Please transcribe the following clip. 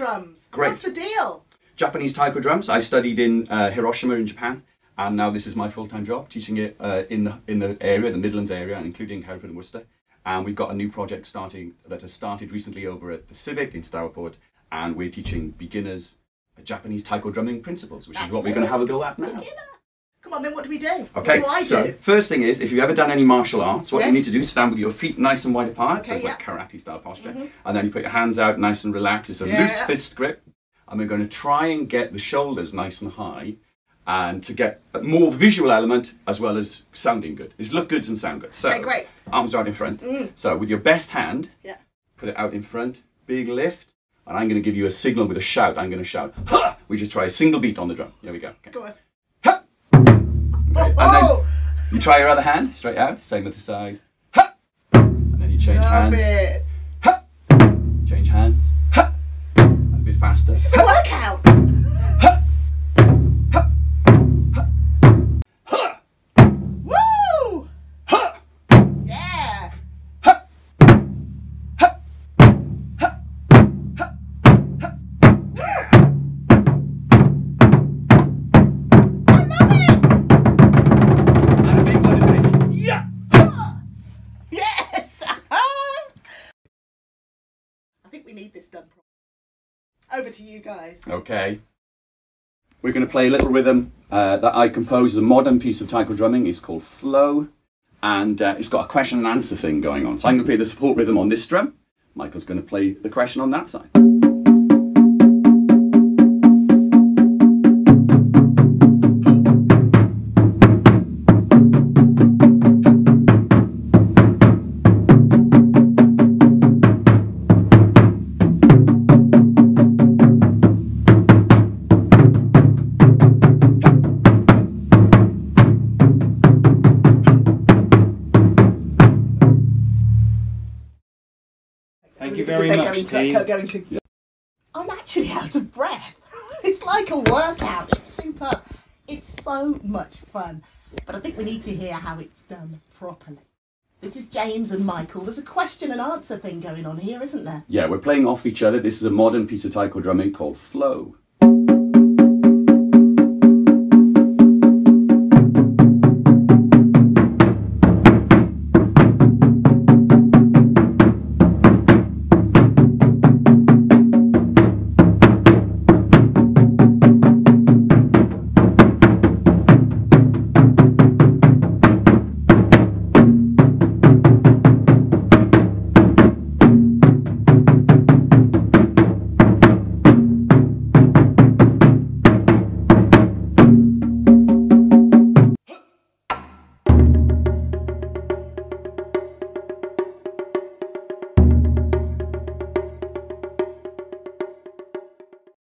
drums. Great. What's the deal? Japanese taiko drums. I studied in uh, Hiroshima in Japan, and now this is my full-time job, teaching it uh, in the in the area, the Midlands area, including Hereford and Worcester. And we've got a new project starting that has started recently over at the Civic in Stourport, and we're teaching beginners Japanese taiko drumming principles, which That's is what we're going to have a go at now. Come on, then what do we do? Okay, do so do? first thing is, if you've ever done any martial arts, what Yes. you need to do is stand with your feet nice and wide apart, so Okay, it's like karate style posture, and then you put your hands out nice and relaxed. It's a Yeah. loose fist grip, and we're going to try and get the shoulders nice and high, and to get a more visual element as well as sounding good. It's look good and sound good. So Okay, great. Mm. arms out in front. So with your best hand, Yeah. put it out in front, big lift, and I'm going to give you a signal with a shout. I'm going to shout, ha! We just try a single beat on the drum. Here we go. Okay. Go on. You try your other hand straight out, same with the side. Ha! And then you change love hands. it. Think we need this done properly. Over to you guys. Okay. We're going to play a little rhythm uh, that I composed, a modern piece of taiko drumming. It's called Flow, and uh, it's got a question and answer thing going on. So I'm going to play the support rhythm on this drum. Michael's going to play the question on that side. Thank you very much, going team. To, going to, I'm actually out of breath. It's like a workout. It's super. It's so much fun. But I think we need to hear how it's done properly. This is James and Michael. There's a question and answer thing going on here, isn't there? Yeah, we're playing off each other. This is a modern piece of taiko drumming called Flow.